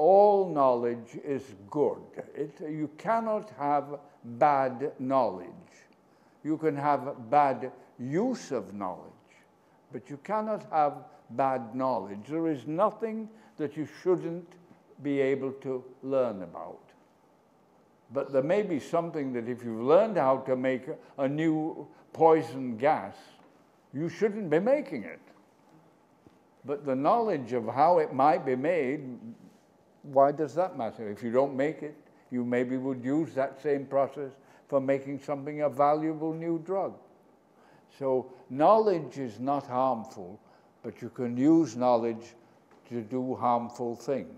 all knowledge is good. It, you cannot have bad knowledge. You can have bad use of knowledge, but you cannot have bad knowledge. There is nothing that you shouldn't be able to learn about. But there may be something that if you've learned how to make a new poison gas, you shouldn't be making it. But the knowledge of how it might be made why does that matter? If you don't make it, you maybe would use that same process for making something a valuable new drug. So knowledge is not harmful, but you can use knowledge to do harmful things.